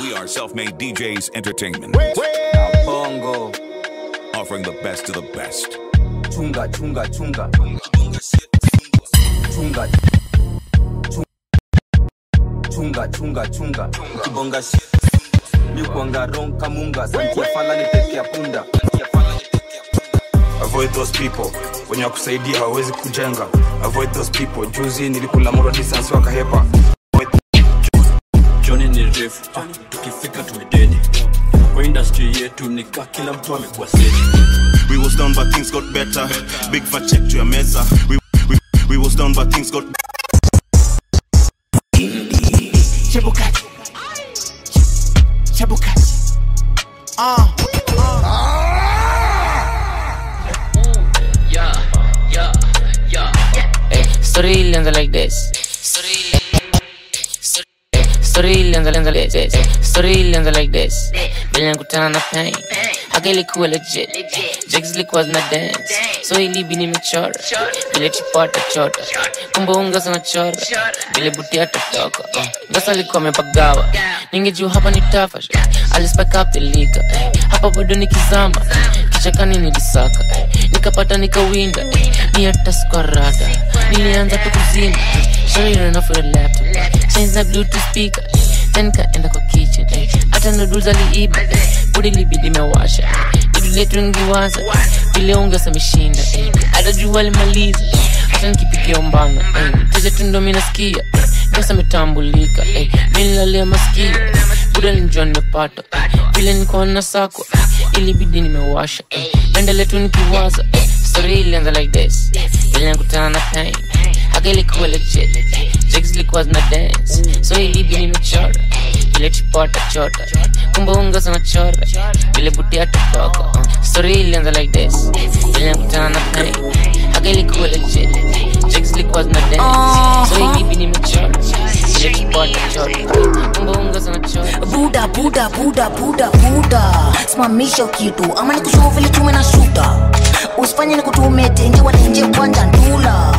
We are self made DJs Entertainment. bongo. Offering the best of the best. chunga chunga chunga. Chunga. Chunga chunga chunga. Ukibonga shit. Miukwanga rong kamunga santia fala nitekea punda. Avoid those people. Wenye wakusaidia hawawezi kujenga. Avoid those people. Juzi nilikula moro distance wakahepa joni tukifika tumededi kwa industry yetu nika kila mtu amekuwa seti We was down but things got better. Big fat check to your mesa. We, we, we was down but things got Chebukati. Chebukati. Ah. Story ilianza like this. Story Story ilianza ilianza like this. Story ilianza like this. Bila nikutana na pain. Haka ilikuwa legit. Jigs zilikuwa zina dance. So ilibi nimechora. Bila chipata chota. Kumbe unga sana chora. Bila buti hata toka. Uh. Ngasa alikuwa amepagawa. Ningejua hapa ni tafasha, Alispike up the liquor. Hapa bado nikizama. Kichakani nilisaka. Nikapata nikawinda. Ni hata squarada. Nilianza tukuzima. Shari ran off with a laptop. Change na bluetooth speaker. Then kaenda kwa kitchen. eh. Hata noodles aliiba. eh. Budi libidi mewasha. Idu letu ngiwaza. Vile ungesa ameshinda. eh. Hata jua alimaliza. Hata nikipikia umbanga. eh. tundo tu ndo mi nasikia. eh. Gasa ametambulika. eh. Mi nilalia masikio. Buda nilijua nimepata. eh. Vile nikuwa na sako. eh. Ilibidi nimewasha. eh. Endele tu nikiwaza. eh. Story ilianza like this. Vile nakutana na pain. Haka ilikuwa legit. Jigs zilikuwa zina dance. So ilibi nimechora. Vile chipota chota. Kumbe unga sana chora. Vile buti hata toka. Uh. Story ilianza like this. Na pain. Haka ilikuwa legit. Jigs zilikuwa zina dance. So ilibi nimechora. Vile chipota chota. Kumbe unga buda buda buda buda buda simamisha kitu ama nikushuhu vile tume na shuta usifanye nikutume tenje watenje kwanja ndula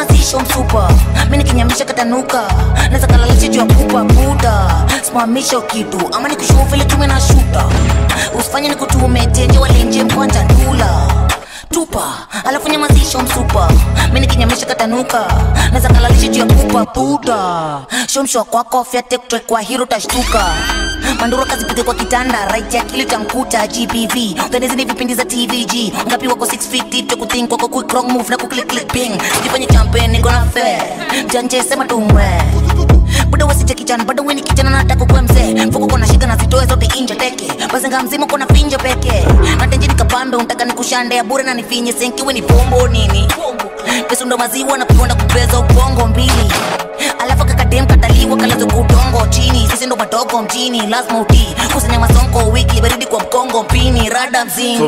alafu sisho msupa mi nikinyamisha katanuka naweza kalalisha juu ya pupa buda simamisha kitu. Ama nikushuhu vile tume na shuta usifanye nikutume tenje walenje mkwanja ndula tupa. Alafu nyamazisho msupa mi nikinyamisha katanuka naweza kalalisha juu ya pupa buda shomshwa kwako fyate kwa hiro tashtuka manduro kazipite kwa kitanda right ya kili tankuta GPV udhanizi ni vipindi za tvg ngapi wako 6 feet deep tekuthink kwako quick wrong move na kuklik click ping. Jifanye champion niko na fair janje sema tumwe bado cha kijana bado weni kijana nataka kuwe mzee. Fuko kona shida na zitoe zote inje teke. Bazenga mzima kona finja peke. Na natenje nikapambe untaka nikushande ya bure na nifinye. Senkiwe ni pombo nini? Pesa ndo maziwa na kuponda kupeza ubongo mbili. Alafu ndo matoko mjini lazima utii kusanya masonko wiki baridi kwa mkongo mpini rada mzini.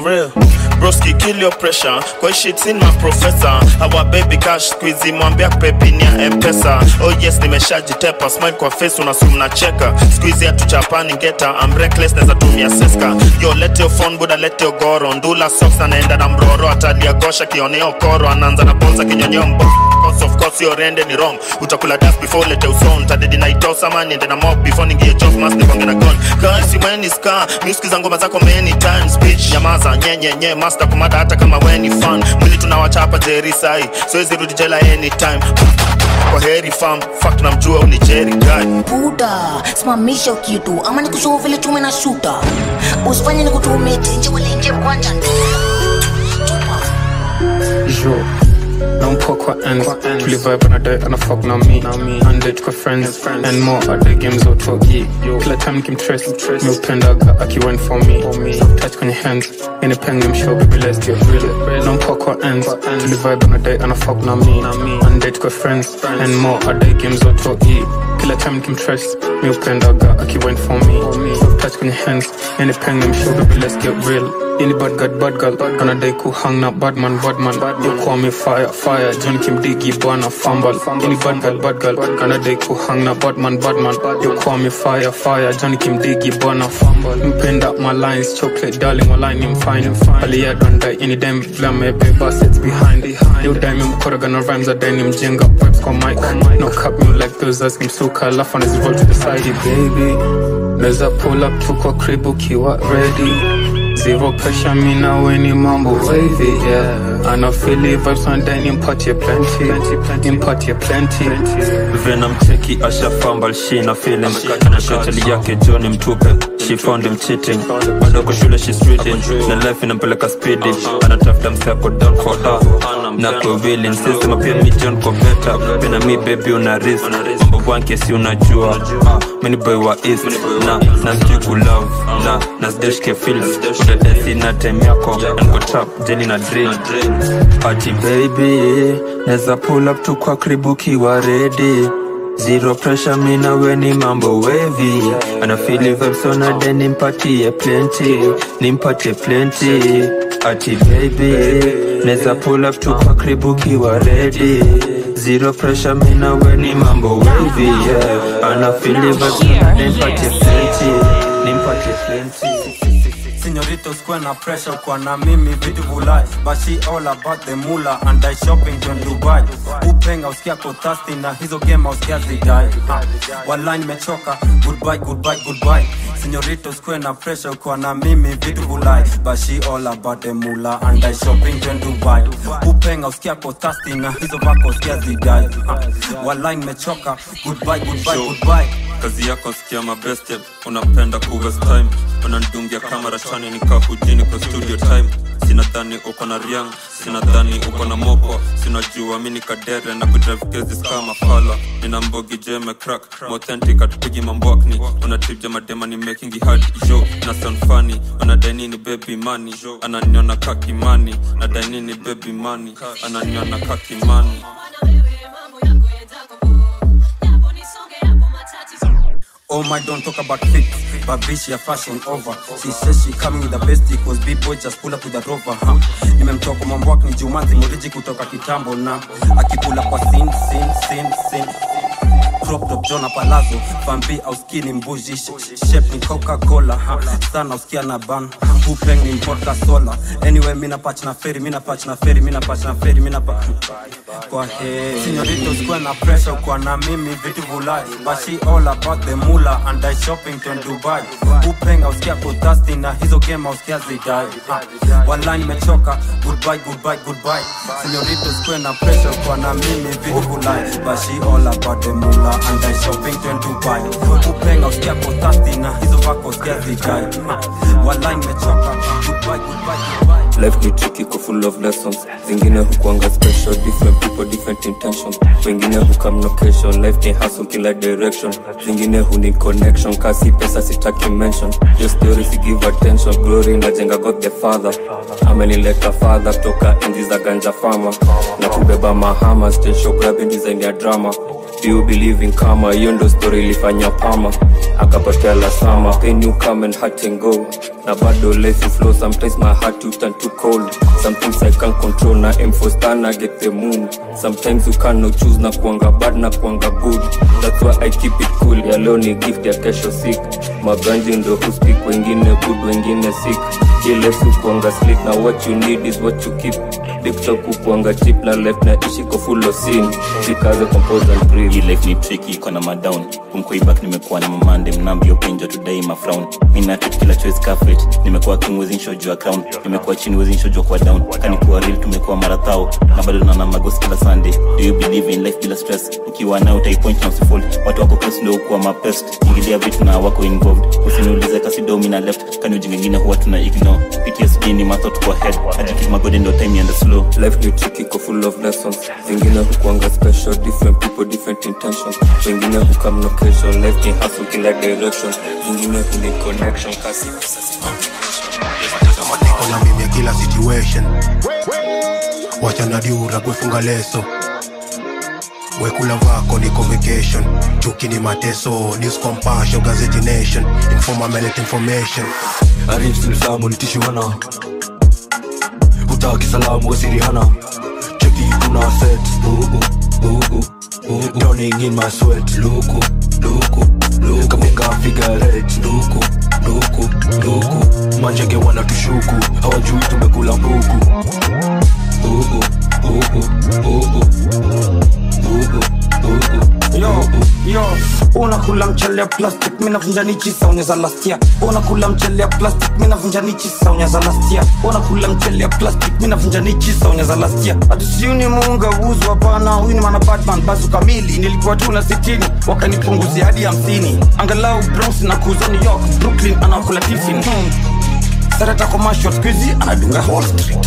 Broski, kill your pressure. Kwa shit in my professor. Our baby cash squeezy mwambia pepini ya mpesa. Oh yes, nimeshajitepa. Smile kwa face unasum na cheka. Squeezy ya tuchapani ngeta. I'm reckless neza tumia seska. Yo, let your phone buda let your goro. Ndula socks anaenda na mroro. Atalia gosha kioneo koro. Anaanza na bonza kinyonyo mbo. Cause of course your end ni wrong. Utakula dust before lete uson. Tadedi na itosa man niende na mob before ningie chof mas nikonge na kon Kasi mweni ska. Musikiza ngoma zako many times. Bitch nyamaza nye nye master kumada hata kama weni fan. Mwili tunawachapa Jerry sai. Siwezi rudi jela anytime. Kwa heri fam. Fuck namjua uni Jerry guy. buda simamisha kitu ama nikushuhu vile tume na shuta usifanye nikutume tenje walenje kwanja Jo nampoa kwa ends tulivibe na day ana fuck na me. Ande tuko friends. And more at the games out for e kila time nikimtrace mi upendaga akiwent for me. Touch kwenye hands. Ini pen nimshow baby let's get real. Nampoa kwa ends tulivibe na day ana fuck na me. Ande tuko friends. And more at the games out for e kila time nikimtrace mi upendaga akiwent for me. Touch kwenye hands ini pen nimshow baby let's get real. Ini bad god bad girl anadai kuhang na badman badman you call me fire fire john kimdigi bwana fumble. Ini bad girl bad girl anadai kuhang na badman badman you call me fire fire john kimdigi bwana fumble. Mpenda my lines chocolate darling my line I'm fine aliya don't die any damn vla mebeba sits behind. You dime mkora gana rhymes a dime mjenga vibes kwa mic. No cap me like those as kimsuka alafu anaziroll to the side. Baby. Naweza pull up tu kwa crib ukiwa ready Zero pressure, me now any mambo. Wavy, yeah. And I feel the vibes on then impart you plenty, impart you plenty. Venom cheki asha fumble she na feeling. Anashoteli yake Johnny mtupe. She found him cheating. Bado kwa shule she streeting Na life inampeleka speedy. Anatafuta msako down for her. Na kwa willing Sisi mapia mi John kwa better. Pena mi baby una risk Mambo nkesi si unajua. Mini boy wa east Na na sijui love Na na zdeshke feels. Udadesi na time yako Nko trap jeni na drill Ati baby Neza pull up tu kwa kribu kiwa ready. Zero pressure mina weni mambo wavy. Ana feel vibes on a day nimpatie plenty Nimpatie plenty. Ati baby Neza pull up tu kwa kribu kiwa ready Zero pressure mina weni mambo wavy yeah. Ana feel vibes on a day nimpatie plenty. Nimpatie plenty Señoritos kuwa na pressure kwa na mimi vitu vulai. But she all about the mula and I shopping to Dubai. Upenga usikia ko thirsty na hizo game usikia zidai. Walai nimechoka. Goodbye goodbye goodbye. Señoritos kuwa na pressure kwa na mimi vitu vulai. But she all about the mula and I shopping to Dubai. Upenga usikia ko thirsty na hizo vako usikia zidai. Walai nimechoka. Goodbye goodbye goodbye. kazi yako sikia mabestia, unapenda kuwest time unandungia kamera chani nikaa hujini kwa studio time. Sinadhani uko na riang sinadhani uko na moko sinajua mi kadere na kudrive cases kama fala. Nina mbogi jeme crack authentic atupigi mambwakni unatibja madema ni making hard jo na sound funny. Unadainini baby money? Ananiona kakimani nadainini baby money? Ananiona kakimani Oh my, don't talk about fit, but bitch, your fashion over. She says she coming with the best cause B-boy just pull up with a rover, huh? Nimemtoka mambo ni Jumanzi Muriji kutoka kitambo na akipula kwa sin sin sin sin crop top Jona Palazzo Fambi au skinny mbuji sh- sh- shape ni Coca-Cola ha. Sana usikia na ban. Hupeng ni vodka sola. Anyway mina patch na ferry mina patch na ferry mina patch na ferry mina pa kwa he Sinyorito sikuwa na pressure kwa na mimi vitu vulai. But she all about the mula and I shopping to Dubai. Hupeng au sikia thirsty na hizo game au sikia zidai. Ha Walai nimechoka. Goodbye goodbye goodbye. Sinyorito sikuwa na pressure kwa na mimi vitu vulai. But she all about the mula and I shopping to Dubai Hupeng au sikia thirsty na hizo vako sikia zijai Walai mechoka goodbye goodbye goodbye. Life ni tricky kwa full of lessons. Zingine hukuanga special different people different intentions. Wengine hukam location life ni hustle kila direction. Zingine huni connection kasi pesa sitaki mention. Your story si give attention glory na jenga god the father. Amenileta father Toka enzi za ganja farmer. Na kubeba mahama station grabbing design ya drama Do you believe in karma hiyo ndo story ilifanya pama akapatia lasama pain you come and hurt and go. Na bado life flow sometimes my heart to turn to cold. Sometimes i can't control na aim for star na get the moon. Sometimes you cannot choose na kuanga bad na kuanga good. That's why i keep it cool ya leo ni gift ya kesho sick. Maganji ndo huspeak wengine good wengine sick. Ile su kuanga sleep na what you need is what you keep. Dipta kukuanga chip na left na ishi ko full of sin. Jikaze compose and breathe hii life ni tricky iko na madown. Kumkoibak nimekuwa na mamande mnambio pinjo tudai mafrown minatit kila choice kafret nimekuwa king wezi nshojua crown. Nimekuwa chini wezi nshojua kwa down. Kanikuwa real tumekuwa marathao na bado naona magos kila sunday. Do you believe in life bila stress? Ukiwa nao utaipoint na usifold. Watu wako close ndio ukuwa mapest ingilia vitu na wako involved. Usiniulize kasidomi na left. Kani ujingengine huwa tuna ignore. Ptsd ni mathot kwa head. Ajikik magode ndo time yende slow. Life ni tricky ko full of lessons. Zingine hukuanga special different people different intentions wengine hukam location life ni hustle kila direction zingine huni connection kasi na mimi kila situation. Wachana diura kwefunga leso. Wekula vako ni vacation. Chuki ni mateso news compassion gazeti nation informa melet information. Arifsilisamu nitishiwana hutaki salamu wasirihana cheki kuna set uh, uh, uh, uh, uh, drowning in my sweat luku luku luku kapunga figurette luku luku luku manjege wanatushuku hawajui tumekula mbuku. Uh, uh, uh, uh, unakula mchele ya plastic mi navunja nichi saunya za lastia. Unakula mchele ya plastic mi navunja nichi saunya za lastia. Unakula mchele ya plastic mi navunja nichi saunya za lastia. Atusiuni muunga uzu hapana huyu ni mana batman basu kamili. Nilikuwa tu na sitini wakanipunguzia hadi hamsini. Angalau bronx na kuzo new york brooklyn anakula tifin hmm. sarata commercial skuizi anadunga wall street.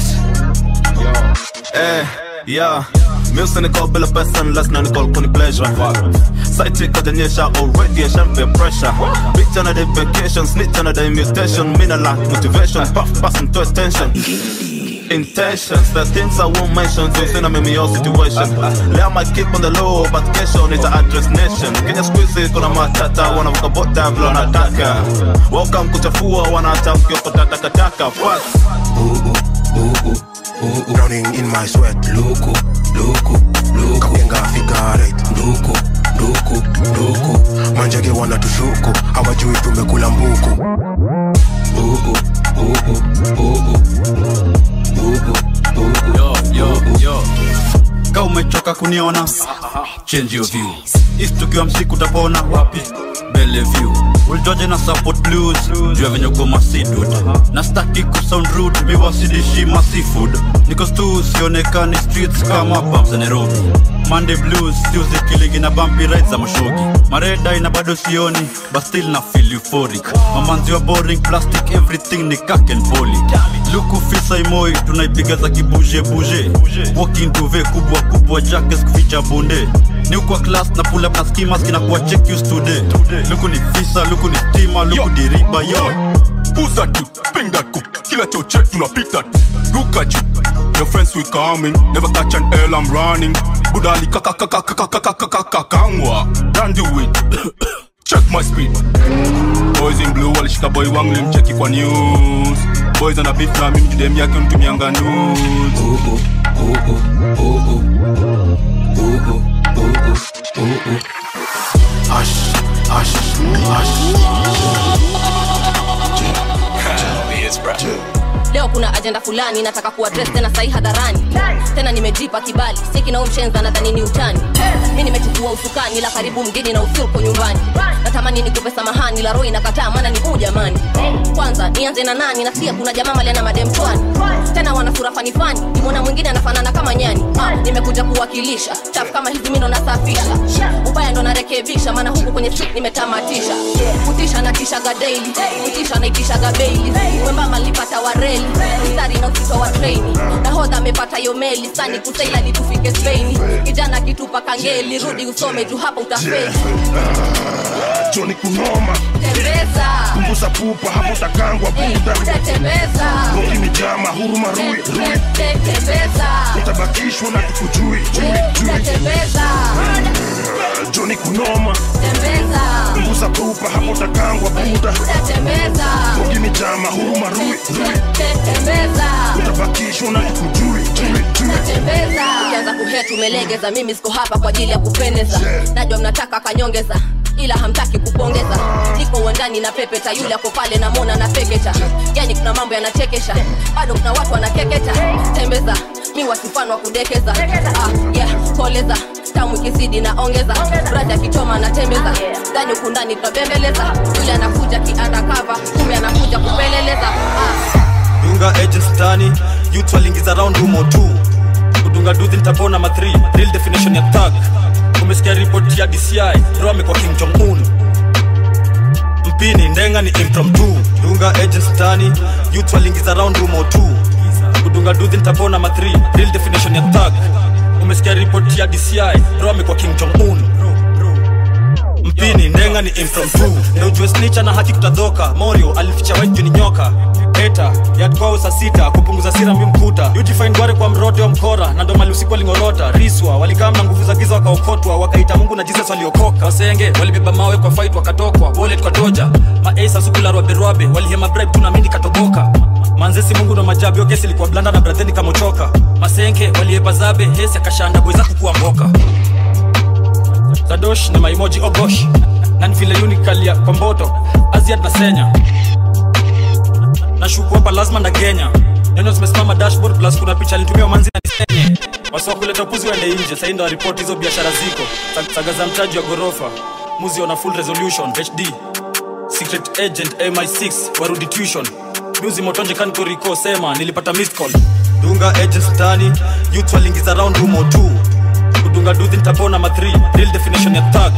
Yeah. Eh, yeah. Music ni call bila pesa unless na nicall kuni pleasure. Side chick kajanyesha already ya champion pressure. Bitch on a day vacation, snitch on a day mutation. Mina lack motivation, puff pass into extension Intentions, the things I won't mention. So sina mimi your situation. Leo might keep on the low but kesho nita address nation. Kenya squeeze it, kuna matata wanavuka bota vile wanataka Welcome kuchafua wanataka ukipata takataka Fuck Drowning in my sweat. Luku, luku, luku Kapenga figure Luku, luku, luku Manjage wanatushuku Hawajui tumekula mbuku Ugu, ugu, ugu Ugu, ugu yo, yo, yo. ka umechoka kuniona. Change your view. East tukiwa msiku utapona. Wapi? Bellevue ulitoje na support blues. Juu venye uko masidud na staki kusound rude. Miwasidishi maseafood niko stu sionekani streets kama pub za nairobi monday blues tuesday killing na bumpy rides za mashogi mareda na bado sioni but still na feel euphoric. Mamanzi wa boring plastic everything ni kak and poly luku fisa imoi tunaipiga za kibuje buje walking tuve kubwa kubwa jackets kuficha bunde. Ni kwa class na pull up na skimas kinakuwa check you today. Luku ni fisa luku ni stima luku diriba yo Who's that you? Bring that cook. Kila choche tunapita tu. Look at you. Your friends we coming. Never catch an L, I'm running. Budali kaka kaka kaka kaka kaka kakangwa. Don't do it. Check my speed. Boys in blue walishika boy wangu limcheki kwa news. Boys ana beef na mimi judem yake mtumianga news. Ugu, ugu, ugu hush, hush, hush. Chill, chill, chill. Leo kuna ajenda fulani nataka kuadres tena sahi hadharani. Tena nimejipa kibali siki na umshenza nadhani ni utani. Mi nimechukua usukani la karibu mgeni na usiuko nyumbani. Natamani nikupe samahani la roho inakataa maana ni huu jamani. Kwanza nianze na nani? Nasikia kuna jamaa maliana mademchwani tena wana sura fanifani nimona mwingine anafanana kama nyani. Ah, nimekuja kuwakilisha. Chafu kama hizi mindo nasafisha. Ubaya ndo narekebisha maana huku kwenye street nimetamatisha. Kutisha na kishaga daily kutisha na ikishaga beili wembamba lipata wareli mstari na uzito wa treni. Nahodha amepata yo meli sani kusaila litufike spaini kijana kitupa kangeli rudi usome juu hapa utafeli. Joni kunoma. Punguza pupa hapo takangwa buda tembeza ni jama huruma rui rui utabakishwa na tukujui jui jui. Joni kunoma. Punguza pupa hapo takangwa buda tembeza ni jama huruma rui rui utabakishwa na tukujui jui jui. Ukianza kuhetu umelegeza. Mimi siko hapa kwa ajili ya kupendeza. Najua mnataka kanyongeza ila hamtaki kupongeza. Niko uendani na pepeta yule ako pale namwona na pekecha yani kuna mambo yanachekesha. Bado kuna watu wanakeketa tembeza mi wasifano wa kudekeza. Ah, yeah, koleza tamu kisidi na ongeza. Brada kichoma anatembeza ndani huku ndani tunabembeleza. Yule anakuja kiandakava kume anakuja kupeleleza. Ah. dunga agents tani youth walingiza round humo tu kudunga duzi nitapona ma 3 real definition ya thug umesikia ripoti ya dci Rome amekuwa king jong un mpini ndenga ni impromptu. Dunga agents tani youth walingiza round room or two. Kudunga duthi nitapona ma 3 real definition ya thug. Umesikia ripoti ya dci Rome amekuwa king jong un mpini ndenga ni impromptu. Na ujue snitcha na haki kutadhoka. Morio alificha wenju ni nyoka eta yatkwao saa sita kupunguza sira mimkuta ujifaindware kwa mrote wa mkora na ndo mali usiku walingorota riswa walikaa na nguvu za giza wakaokotwa. Wakaita mungu na jesus waliokoka. Wasenge walibeba mawe kwa fight wakatokwa. Wallet kwa toja maesa sukularwaberwabe walihema bribe tuna mindi katoboka. Manzesi mungu na majabi okesi ilikuwa blanda na bradheni kamochoka masenke waliepa zabe hesi akashanda bweza kukuwa mboka. Zadosh na maimoji ogosh na ni unikalia kwa mboto? Aziad na senya nashuku hapa lazima na kenya. Neno zimesimama dashboard plus kuna picha alitumia manzi na nisenye wasi wa kuleta upuzi waende nje sahii ndo waripoti hizo biashara ziko. Tagaza mtaji wa gorofa muzi ona full resolution hd secret agent mi6 warudi tuition. Muzi motonje kankoriko sema nilipata missed call. Dunga agents sultani, youth walingiza round rumo 2 kudunga duthi nitapona ma 3 real definition ya thug.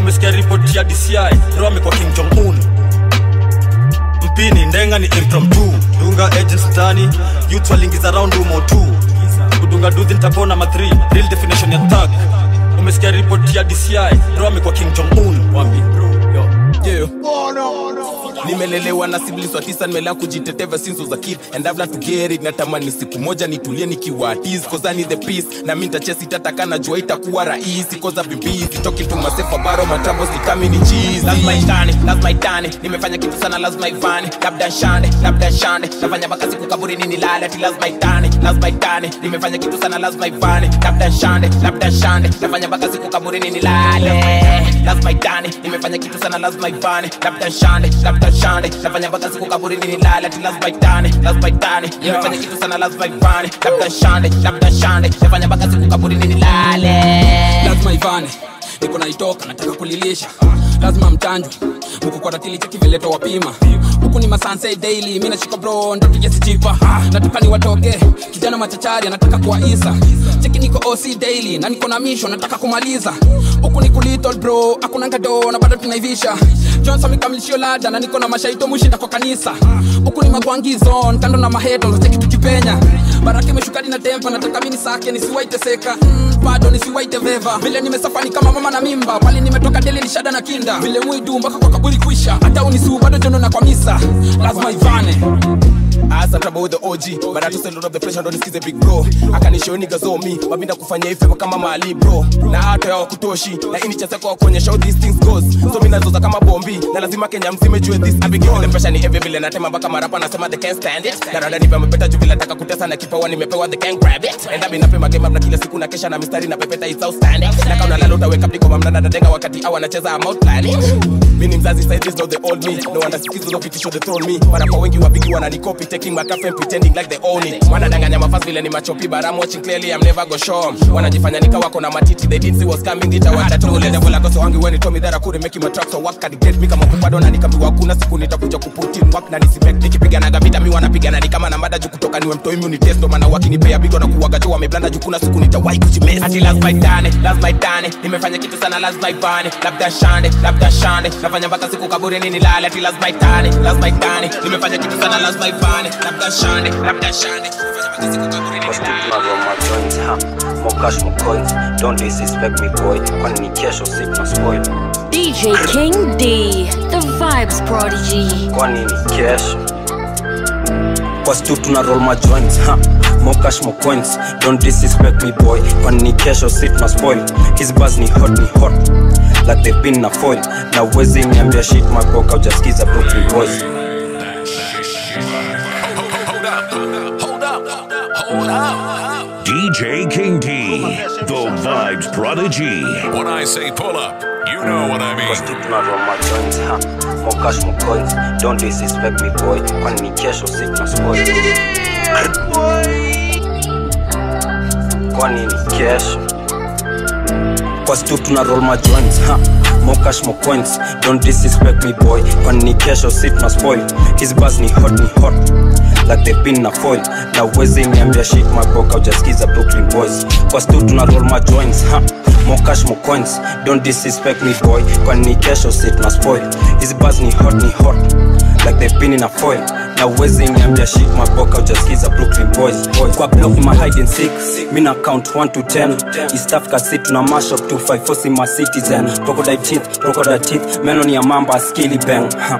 Umesikia report ya dci ro kwa king jong un mpini ndenga ni impromptu dunga agents tani youth walingiza round umo 2 kudunga duzi nitapona ma 3 real definition ya thug. Umesikia ripoti ya dci ro amekuwa king jong un wapi no, no. nimelelewa na siblings wa tisa nimelea kujiteteva since was a kid. And I've learned to get it natamani siku moja nitulie nikiwa at kozani cause I need the peace. Na mimi nitachesi tataka na jua itakuwa rahisi. Cause I've been busy. Talking to myself about my troubles ni kama ni cheese. Lazima itane lazima itane nimefanya kitu sana lazima ivane labda shande labda shande nafanya mpaka siku kaburini nilale ati lazima itane lazima itane nimefanya kitu sana lazima ivane labda shande labda shande nafanya mpaka siku kaburini nilale lazima itane nimefanya kitu sana lazima ivane labda shande labda shande. Nafanya mpaka siku kaburini nilale ati lazima itane lazima itane nimefanya kitu sana lazima ivane labda shande labda shande. Nafanya mpaka siku kaburini nilale lazima ivane niko naitoka nataka kulilisha lazima mtanjwe huku kwa ratili cheki vileto wapima. Huku ni masanse daily mi nashika bro ndo tujesijipa nataka ni watoke kijana machachari anataka kuwaisa. Cheki niko oc daily na niko na misho nataka kumaliza. Huku ni kulitol bro hakuna ngado na bado tunaivisha. Johnson mikamilishio lada na niko na mashaito mushinda kwa kanisa. Huku ni magwangizon kando na maheto cheki tukipenya. Baraka imeshukadi na tempa nataka mini sake nisiwaiteseka mm, bado nisiwaite veva. Vile nimesafani kama mama na mimba pali nimetoka deli lishada na kinda vile mwidu mpaka kwa kaburi kuisha. Hata unisu bado jono na kwa misa. Lazima ivane As I'm trouble with the OG But I just a lot of the pressure don't nisikize big bro. Akanishow niggas so me mabinda kufanya hii favor kama mali bro. Na hata ya kutoshi na ini chance kwa kuonyesha how these things goes. So mimi nazoza kama bombi na lazima Kenya mzima jue this. I be giving the pressure ni heavy vile natema mpaka marapa nasema they can't stand it. Na rada nipe mpeta juu vile nataka kutesa na kipawa nimepewa they can't grab it. And I've been up in my na kila siku na kesha na mistari na pepeta it's outstanding. Na kama unalala utaweka piko mamna na denga wakati au anacheza I'm out planning. Mimi ni mzazi side this not the old me. No wonder sikizo no pitisho the throne me. Marapa wengi wapigi wananikopi taking my cafe and pretending like they own it. Wanadanganya mafasi vile ni machopi but I'm watching clearly I'm never go show 'em. wanajifanya nika wako na matiti they didn't see what's coming dita watatule le devil ago so hungry when he told me that I couldn't make him a track so work can get me? Kama kupado na nikambiwa kuna siku nitakuja kuput in work na nisimek nikipigana vita mi wanapigana ni kama na mada juu kutoka niwe mtoi mi ndo maana wakinipea bigo na kuwaga tu wameblanda juu kuna siku nitawahi kujimes ati lazima itane lazima itane nimefanya kitu sana lazima ivane labda shande labda shande nafanya mpaka siku kaburini nilale ati lazima itane lazima itane nimefanya kitu sana lazima ivane labda shande labda shande mokash mocoins don't disrespect me boy kwani ni kesho sip na spoil DJ King D, the vibes prodigy. kwani ni kesho? Kwa stu tuna roll my joints ha. More cash more coins. Don't disrespect me boy. Kwani ni kesho? Sit na spoil. His buzz ni hot ni hot. Like they've been na foil. Na uwezi niambia shit my boka ujaskiza brooklyn boys DJ King T, the Vibes Prodigy. When I say pull up, you know what I Kwa stu tuna roll my joints ha. More cash more coins don't disrespect me boy. Kwani ni kesho sit na spoil kwani ni kesho kwa stu tuna roll my joints ha. More cash more coins. Don't disrespect me boy. Kwani ni kesho sit na spoil his buzz ni hot ni hot they've been na foil na uwezi niambia shit my boka ujaskiza brooklyn boys. Kwa stu tuna roll my joints ha more cash more coins. Don't disrespect me boy. Kwani ni kesho sit na spoil. Hizi buzz ni hot ni hot. Like they've been in a foil. Na uwezi niambia shit maboka ujaskiza brooklyn boys, boys. kwa block my hide and seek mi na count 1 to 10 east africa city tuna mash up 254 si my citizen. Crocodile teeth crocodile teeth. Meno ni ya mamba skilly bang ha.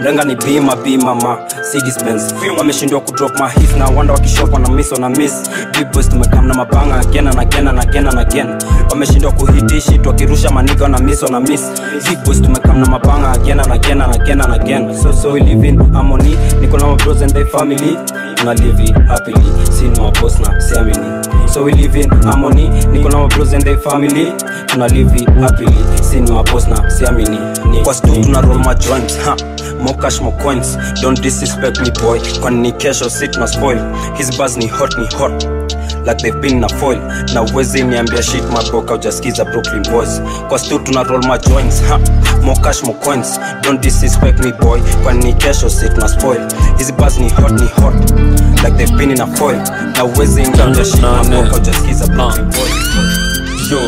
Mlenga ni bima bima ma dispense wameshindwa kudrop my hits na wanda wakishopa na miss na miss. Big boys tumekam na mabanga again and again and again and again. Wameshindwa kuhitishi wakirusha maniga na miss na miss. Big boys tumekam na mabanga again and again and again and again. So so we live in harmony. Niko na my bros and their family. Tuna live it happily. Si my boss na siamini so we live in harmony. Niko na mabros and their family. Tuna live happily. Si my boss na siamini kwa stu tuna roll my joints ha. More cash more coins. Don't disrespect me boy. Kwani ni kesho sit na spoil his buzz ni hot ni hot like they've been in a foil. Na uwezi niambia shit maboka ujasikiza brooklyn boys. Kwa stu tuna roll my joints ha more cash more coins. Don't disrespect me boy kwani ni kesho si tuna spoil. Hizi bars ni hot ni hot. Like they've been in a foil. Na uwezi niambia shit maboka ujasikiza brooklyn boys. Yo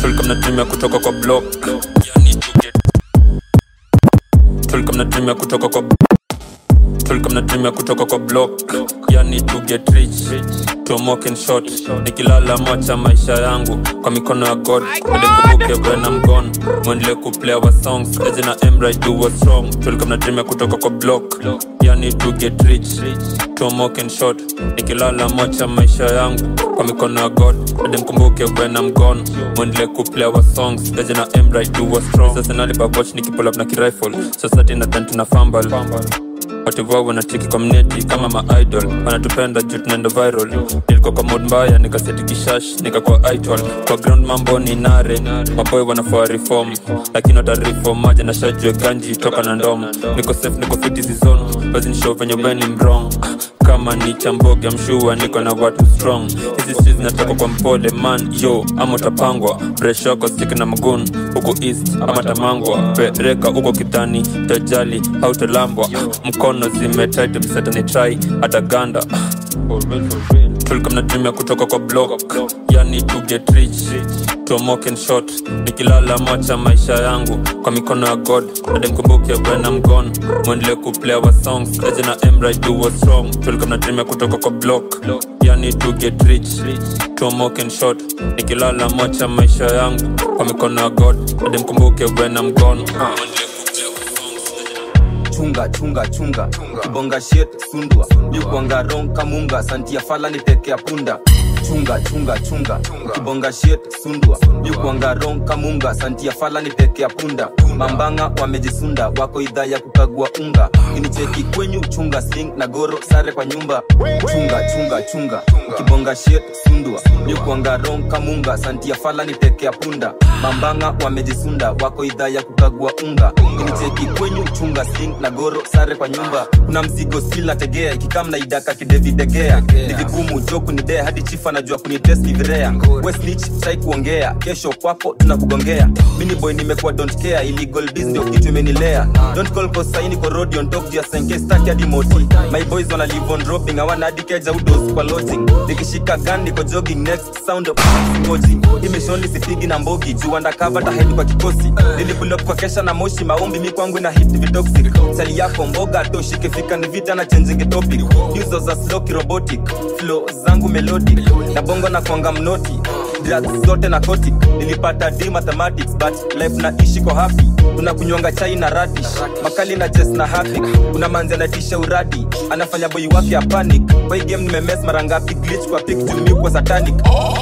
tulikuwa mnatumia kutoka kwa block. Tulikuwa mnatumia kutoka kwa tulikuwa ya kutoka kwa block yani to get rich. Tomoken shot nikilala macha maisha yangu. Kwa mikono ya god. Ndekumbuke when I'm gone. Mwendele kuplay our songs. Eje na emra do what's wrong. Tulikuwa ya kutoka kwa block yani to get rich. Tomoken shot nikilala macha maisha yangu. Kwa mikono ya god. Ndekumbuke when I'm gone. Mwendele kuplay our songs. Eje na emra do what's wrong. Sasa nalipa watch nikipull na kirifle society na then tuna fumble watu wao wanatiki kwa mneti kama maidol wanatupenda juu tunaenda viral. Nilikuwa kwa mod mbaya nikaseti kishash nikakuwa idol. Kwa ground mambo ni nare. Maboy wanafaa reform. Lakini watareform maja na shajue kanji toka na ndom. Niko safe niko fiti zone wazinishow venye I'm wrong kama ni chamboge mshua niko na watu strong. Hizi streets zinatoka kwa mpole man yo ama utapangwa breshoko siki na magun huku east ama tamangwa. Pereka huko kitani tajali hautalambwa mkono zimetit msetani trai hata ganda tulikuwa mnatumia kutoka kwa block. Yani to get rich. Tomoke and short nikilala macha maisha yangu kwa mikono ya god. Nademkumbuke when I'm gone. Mwendele kuplay our songs. Eje na emra do what's wrong. Tulikuwa mnatumia kutoka kwa block. Yani to get rich. Tomoke and short nikilala macha maisha yangu kwa mikono ya god. Nademkumbuke when I'm gone. Mwendele chunga chunga chunga. Kibonga shit sundwa. Yukwanga rong kamunga santia fala ni teke ya punda chunga chunga chunga. Kibonga shit sundwa. Yukwanga rong kamunga santia fala ni peke ya punda. Mambanga wamejisunda. Wako idhaa ya kukagua unga. Inicheki kwenyu chunga sing na goro sare kwa nyumba. Chunga chunga chunga. Kibonga shit sundwa. Yukwanga rong kamunga santia fala ni peke ya punda. Mambanga wamejisunda. Wako idhaa ya kukagua unga. Inicheki kwenyu chunga sing na goro sare kwa nyumba. Kuna mzigo sila tegea ikikamna idaka kidevidegea ni vigumu joku ni de hadi chifa najua kunitest virea sai kuongea. Kesho kwako tunakugongea. Mini boy nimekuwa don't care. Illegal biz ndio kitu imenilea. Don't call cause saini kwa road on top ya senke staki hadi moti. My boys wana live on dropping. Hawana hadi udos kwa lodging nikishika gun niko jogging next sound of ngoji imeshoni sipigi na mbogi. Juu undercover head kwa kikosi. Nilibulop kwa kesha na moshi. Maombi mi kwangu na hit vitoxic sali yako mboga toshike fika ni vita na changing topic. Hizo za slow robotic flow zangu melodic na bongo na kwanga mnoti. Drugs zote na kotik nilipata d mathematics but life na ishi kwa happy. Tunakunywanga chai na radish. Makali na jes na happy. Kuna manzi anatisha uradi. Anafanya boy wake apanic kwa hii game nimemes mara ngapi? Glitch kwa to me kwa satanic.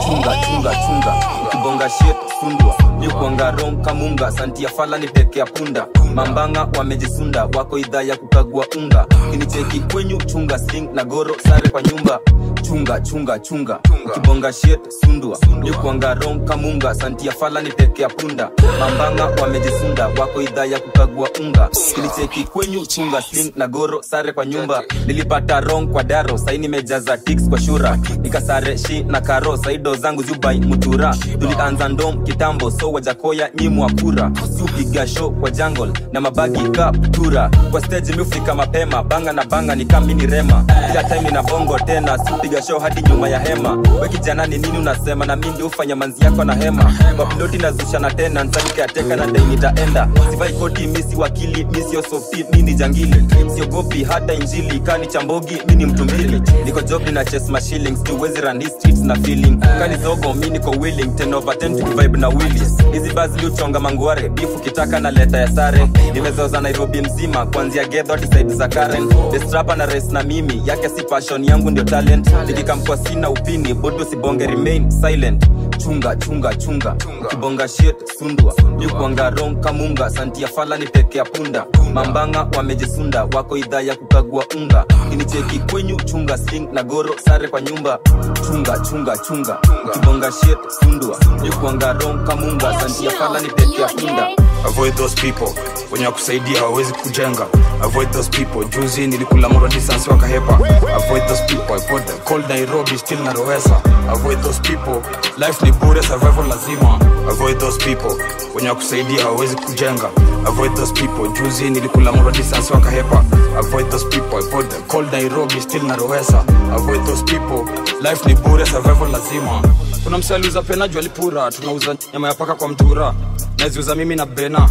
Chunga chunga chunga. Kibonga shit sundwa. Yukwanga rong kamunga santia fala ni peke ya punda. Mambanga wamejisunda. Wako idhaa ya kukagua unga. Kinicheki kwenyu chunga sling na goro sare kwa nyumba chunga chunga chunga. Kibonga shit sundwa yukwanga rong kamunga. Santia fala ni peke ya punda mambanga wamejisunda. Wako idhaa ya kukagua unga. Kinicheki kwenyu chunga sling na goro sare kwa nyumba. Nilipata rong kwa daro. Saini nimejaza tix kwa shura. Nikasare shi na karo. Saido zangu zubai mutura. Tulianza ndom kitambo. So wajakoya nyimu kura. Siupiga show kwa jungle na mabagi kaptura kwa stage miufika mapema. Banga na banga ni kambi ni rema. Kila time na bongo tena. Siupiga show hadi nyuma ya hema. We kijana ni nini unasema? Na mindi ufanya manzi yako na hema. Kwa piloti nazusha na tena nsanikeateka na dai nitaenda sivai koti misi wakili misio softi mini jangili. Siogopi hata injili kani chambogi mini mtumbili niko job na chase my shillings tuwezi run these streets na feeling. Kani zogo mi niko willing ten over 10 tukivibe na willis hizi basi liuchonga manguare bifu kitaka na leta ya sare. Nimezoza nairobi mzima kuanzia gedho hadi side za karen. Destrapa na res na mimi yake si passion yangu ndio talent nikikamkwa sina upini. Bodo sibonge remain silent. Chunga chunga chunga. Kibonga shit sundwa yukwanga rong kamunga. Santia fala ni peke ya punda. Mambanga wamejisunda. Wako idhaa ya kukagua unga. Kinicheki kwenyu chunga sling na goro sare kwa nyumba. Chunga chunga chunga. Kibonga shit sundwa yukwanga rong kamunga. Santia fala ni peke ya punda. Avoid those people. Wenye wakusaidia hawawezi kujenga. Avoid those people. Juzi nilikula moro distance wakahepa. Avoid those people. I avoid the cold nairobi still na roesa avoid those people. Life ni bure survival lazima. Avoid those people. Wenye wakusaidia hawawezi kujenga. Avoid those people. Juzi nilikula mura distance wakahepa. Avoid those people. Avoid the cold nairobi still na roesa avoid those people. Life ni bure survival lazima. Kuna msaliuza penaji alipura tunauza nyama ya paka kwa mtura. Naziuza mimi na bena.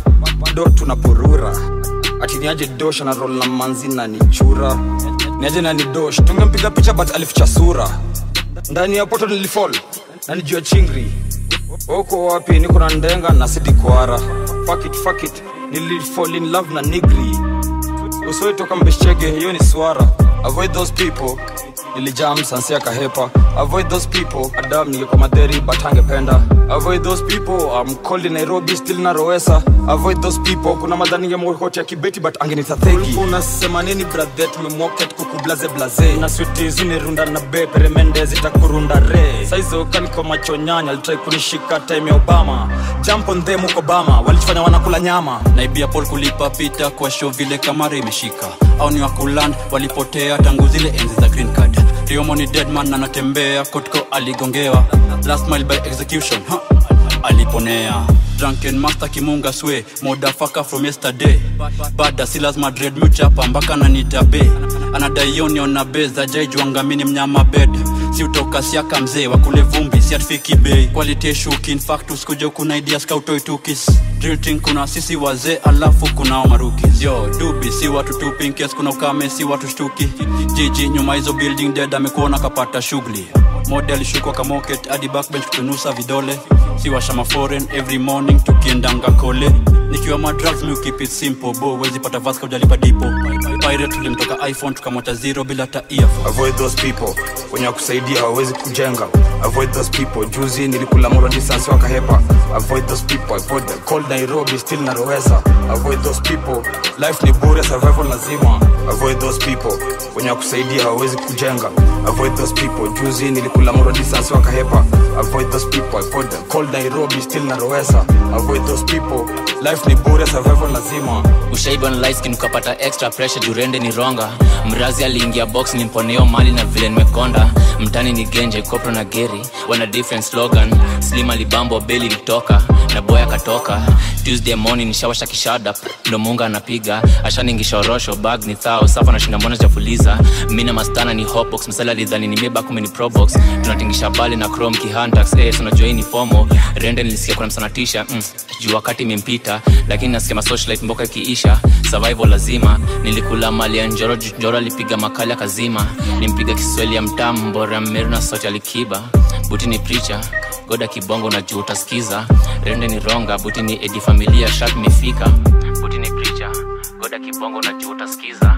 Do tunapurura. Ati niaje dosha na rol na manzi na nichura niaje na ni dosh. Tungempiga picha but alificha sura. Ndani ya poto nilifall na nijua chingri. Uko wapi? Niko na ndenga na sidi kuara fuck it, fuck it. nilifall in love na nigri. Usoitoka mbeshege hiyo ni swara. Avoid those people nilijam sansia kahepa. Avoid those people adam ningekuwa madheri but angependa avoid those people I'm cold in nairobi still na roesa avoid those people kuna madhani ningemwokoti ya kibeti but angenita thegi unasema nini brathe tumemwoket kukublaze blaze. Na switizi nirunda na be peremende zitakurunda re. Saizo kaniko macho nyanya alitrai kunishika time ya obama. Jump on them uko obama walichofanya wanakula nyama. Naibia pol kulipa pita kwa show vile kamara imeshika. Au ni wakuland walipotea tangu zile enzi za green card riomo ni deadman anatembea kotko aligongewa. Last mile by execution huh? aliponea. Drunken master kimunga swe modafaka from yesterday. Bada si lazima dread muchapa mpaka nanitabe anadaioniona za jaijwangamini mnyama bed si utoka siaka mzee wakule vumbi siatfiki bei. Quality shuki infactus kuja kuna idea skautoitukis drilting kuna sisi wazee alafu kunao marukis. Yo dubi si watu tupinkes kuna ukame si watu shtuki jiji nyuma hizo building dead amekuona kapata shughuli model shuko kamoket hadi backbench kutunusa vidole. Si washama foreign every morning tukiendanga kole. Nikiwa madrugs mi keep it simple bo wezi pata vaska ujalipa dipo. Pirate tulimtoka iphone tukamwacha zero bila ta avoid those people wenye wakusaidia hawawezi kujenga. Avoid those people juzi nilikula moro distance wakahepa. Avoid those people avoid the cold nairobi still naroweza avoid those people life ni bure survival lazima. Avoid those people wenye wakusaidia hawawezi kujenga. Avoid those people juzi nilikula moro distance wakahepa avoid those people avoid them. Cold nairobi still na roesa avoid those people. Life ni bure survival lazima. Ushaiba na light skin ukapata extra pressure jurende ni ronga mrazi aliingia box ni mponeo mali na vile nimekonda mtani ni genje kopro na geri. Wana different slogan. Slim alibambo beli litoka. Na boy akatoka tuesday morning nishawasha kishada ndo munga anapiga. Ashaningishorosho bag ni thao safa nashinda mbona chafuliza mi na mastana ni hopbox msala lidhani ni meba kumi ni probox tunatingisha bali na chrome kihantax eh, unajua hii ni fomo. Rende nilisikia kuna msanatisha mm, juu wakati imempita. Lakini nasikia masocialite mboka ikiisha survival lazima. Nilikula mali ya njoro njoro alipiga makali akazima. Nimpiga kiswahili ya mtamu mbora mmeru na sauti alikiba buti ni preacher goda kibongo na juu utasikiza rende ni ronga buti ni edi familia shat imefika buti ni preacher goda kibongo na juu utasikiza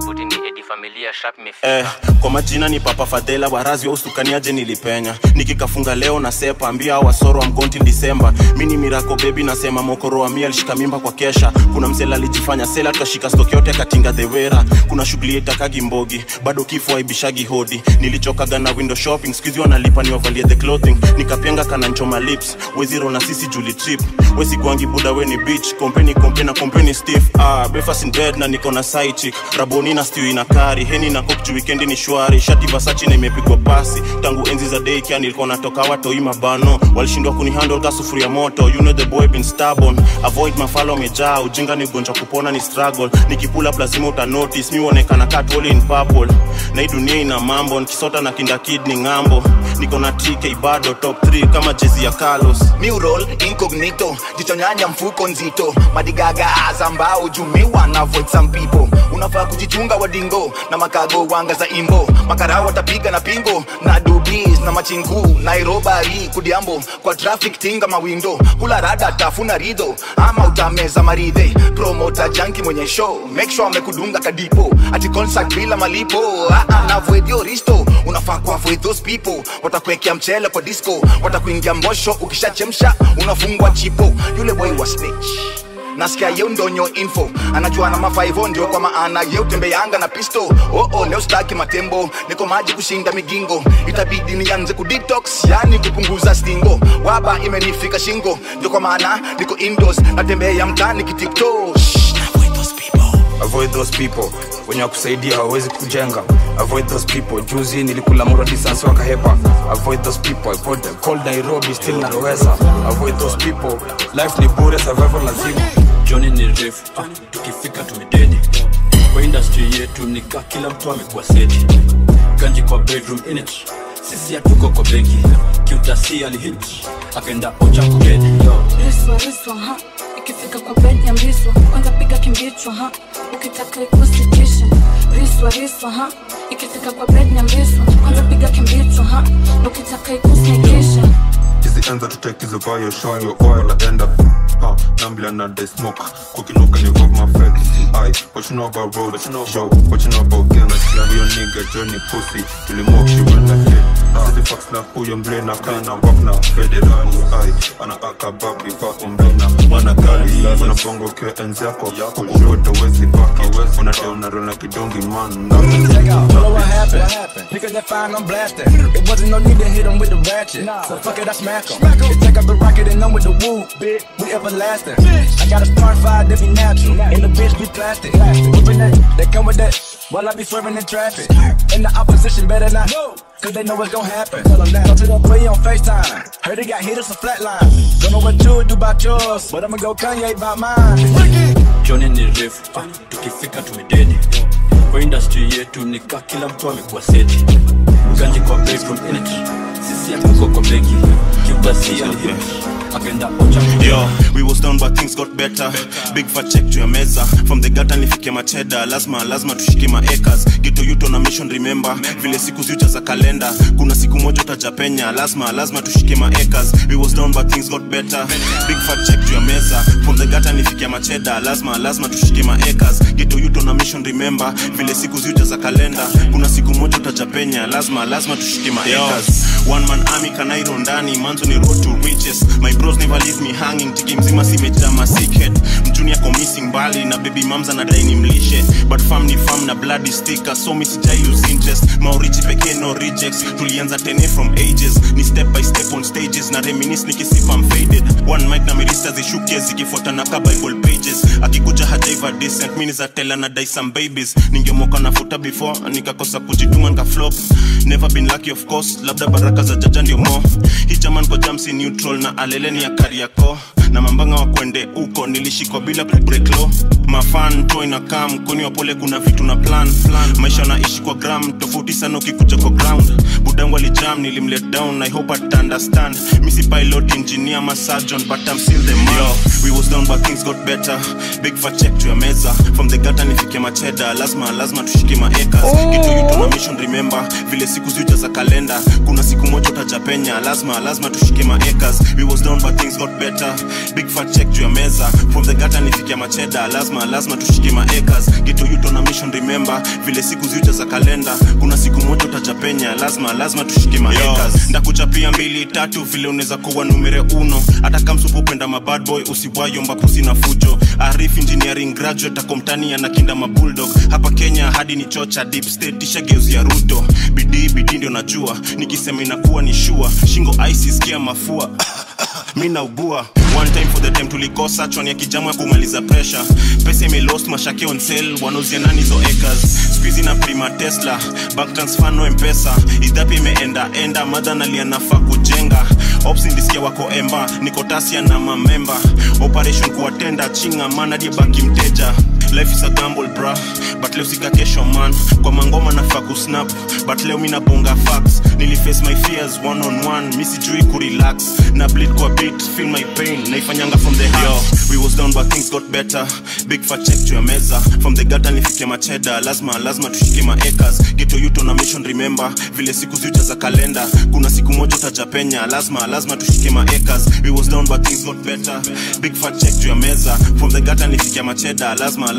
rende ni ni edi familia shat imefika eh, kwa majina ni papa fadhela warazi wa usukaniaje nilipenya? Nikikafunga leo na sepa ambia wasoro wa mgonti disemba. Mini mirako bebi nasema mokoro wa mia alishika mimba kwa kesha. Kuna msela alijifanya sela tukashika stoki yote katinga dhewera kuna shughuli itakagi mbogi bado kifo aibishagi hodi. Nilichokaga na window shopping skuizi wanalipa niwavalie the clothing. Nikapenga kana nchoma lips weziro na sisi juli trip. Wesigwangi buda weni beach kompeni kompe na kompeni stiff ah, breakfast in bed na niko na side chick raboni na stew ina kari. Heni na kok juu weekendi ni shwari. Shati vasachi na imepigwa pasi. Tangu enzi za daycare nilikuwa natoka watoi mabano. Walishindwa kunihandle ka sufuria moto. You know the boy been stubborn. Avoid mafalo amejaa ujinga ni ugonjwa kupona ni struggle. Nikipula lazima uta notice mi cut all in purple. Na hii dunia ina mambo. Nikisota na kinda kid ni ng'ambo. Niko na tk bado top 3 kama jezi ya carlos. Mi Mural incognito. Jichonyanya mfuko nzito. Madigaga azambao jumiwa na avoid some people unafaa kujichunga wadingo na makago wanga za imbo. Makara watapiga na pingo na dubis na machingu nairobari kudiambo kwa traffic tinga mawindo. Kula rada tafuna rido ama utameza maridhe. Promota janki mwenye show make sure amekudunga kadipo. Ati concert bila malipo ah, ah, na avoid risto. Unafaa kwa avoid those people watakuwekea mchele kwa disco watakuingia mbosho ukishachemsha unafungwa chipo. Yule boy wa snitch nasikia yeu ndonyo info. Anajua na mafaivo ndio kwa maana yeu tembeanga na pisto oo oh, leo staki matembo. Niko maji kushinda migingo. Itabidi nianze kudetox yani kupunguza stingo. Waba imenifika shingo. Ndio kwa maana niko indoors natembea mtani kitiktok avoid those people. Wenye wakusaidia hawawezi kujenga. Avoid those people. Juzi nilikula mura distance wakahepa. Avoid those people. Avoid them. cold nairobi still narowesa avoid those people. Life ni bure survival lazima joni ni refu. Ah, tukifika tumededi kwa industry yetu nika kila mtu amekuwa seti. Ganji kwa bedroom init sisi hatuko kwa benki. Kiutasi alihit. Akaenda ocha kugedi riswa riswa ha. Ikifika kwa bed ya mbiswa kwanza piga kimbichwa ha. Ukitaka ikusitisha riswa riswa ha. Ikifika kwa bed ya mbiswa kwanza piga kimbichwa ha. Ukitaka ikusitisha hizi enza tutekizo vayo show your oil and up uh, Nambla na they smoke. Cooking up can you fuck my fed Aye, what you know about road Yo, what you know about gangs Real nigga, Johnny pussy. Till mock she run like it City fox na huyo mble na kana Wak na federali Aye, ana akababi Fa umbena Wana gali Wana bongo ke enzi yako Kukuweta wezi baki Wana deo na rola kidongi man Check out, follow what happened. Niggas that fine, I'm blasting. It wasn't no need to hit him with the ratchet. So fuck it, I smack him. They take up the rocket and I'm with the woo, bitch. We everlasting. I got a star five that be natural. And the bitch be plastic. Whipping that, they come with that. While I be swerving in traffic. And the opposition better not. Cause they know what's gonna happen. Tell them that. Talk to the boy on FaceTime. Heard he got hit us a flatline. Don't know what you do about yours. But I'ma go Kanye about mine. joni ni refu ah, tukifika tumededi kwa industry yetu nika kila mtu amekuwa seti ganji kwa bedroom init sisi hatuko kwa benki Yo, we was down but things got better. Big fat check juu ya meza from the gata nifike macheda lazima lazima tushike maacres geto yuto na remember? Vile siku ziuja za kalenda. Kuna siku moja utajapenya. Lazima lazima tushike maacres we was down but things got better. Big fat check juu ya meza. From the gata nifikia macheda. Lazima lazima tushike maacres geto yuto na mission remember? Vile siku ziuja za kalenda. Kuna siku moja utajapenya. Lazima lazima tushike maacres one man army kanairo ndani. Manzo ni road to riches. My bros never leave me hanging. Tiki mzima simejaa secret. Mjuni yako missing mbali na baby mams anadai ni mlishe. But fam ni fam na bloody sticker. So mi sijai lose interest maurichi pekee no rejects. Tulianza tene from ages ni step by step on stages. Na reminis nikisipa mfaded faded one mic na mirista zishuke zikifuatana ka bible pages. Akikuja hajaiva decent mini za tela na dai some babies. Ningemoka nafuta before nikakosa kujituma nikaflop never been lucky of course. Labda baraka za jaja ndio mo hii jaman kwa jamsi neutral na aleleni ya kariako na mambanga wa kwende huko nilishikwa bila kubreak law. Mafan to na kam kuni wapole kuna vitu na plan, plan. maisha naishi kwa gram tofauti sana ukikuja kwa ground. Budangu alijam nilimlet down i hope at understand. Misi pilot engineer ma surgeon but i'm still the man. Yo, we was down but things got better. Big fat check to your meza. From the gutter nifike macheda lazima lazima tushike maacres kitu yuto na mission remember. Vile siku ziuja za kalenda kuna siku moja utajapenya lazima lazima tushike maacres we was down but things got better. Big fat check to your meza. From the gutter nifike macheda lazima lazima tushike maacres kitu yuto na mission remember. Vile siku ziuja za kalenda kuna siku moja utajapenya lazima lazima tushike ndakuchapia mbili tatu vile unaweza kuwa numere uno. Hata kamsupu kwenda mabad boy usiwayomba pusi na fujo. Arif engineering graduate akomtani anakinda mabuldog hapa kenya hadi ni chocha deep state ishageuzi ya ruto. Bidii bidii ndio najua. Nikisema inakuwa ni shua shingo ice kia mafua. Mi naugua one time for the time tulikosa chwani ya kijamu ya kumaliza pressure. Pesa imelost mashake on sale wanauzia nani zo acres. Squeezy na prima tesla bank transfer no mpesa. Idhapi imeenda enda madha nalianafaa kujenga. Ops ndisikia wako emba niko tasia na mamemba operation kuwatenda chinga mana baki mteja life is a gamble bra but leo sika kesho man. Kwa mangoma nafaa kusnap. But leo mi nabonga facts. Niliface my fears one on one mi sijui kurelax. Na bleed kwa bit feel my pain. Naifanyanga from the heart. We was down but things got better. Big fat check to your meza. From the gata nifike macheda. Lazima lazima tushike maacres geto yuto na mission remember. Vile siku zita za kalenda. Kuna siku moja utajapenya. Lazima lazima tushike maacres we was down but things got better. Big fat check to your meza. From the gata nifike macheda. Lazima